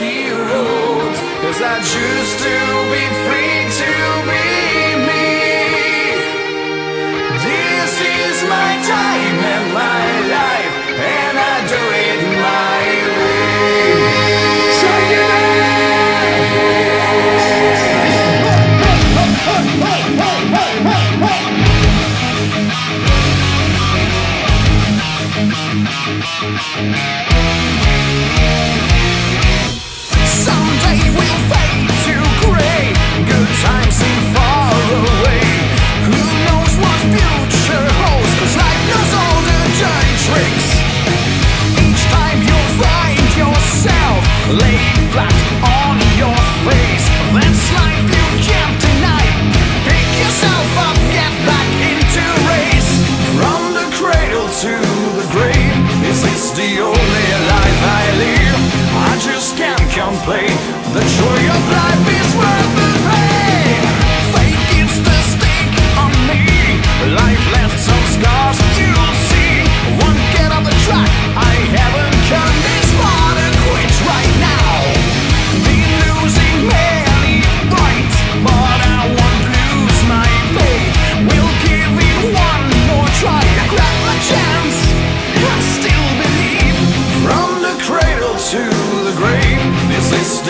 dusty Cause I choose to be free to be to the grave Is this the only life I live? I just can't complain The joy of life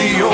the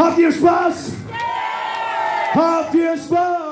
Habt ihr Spaß? Habt ihr Spaß?